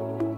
you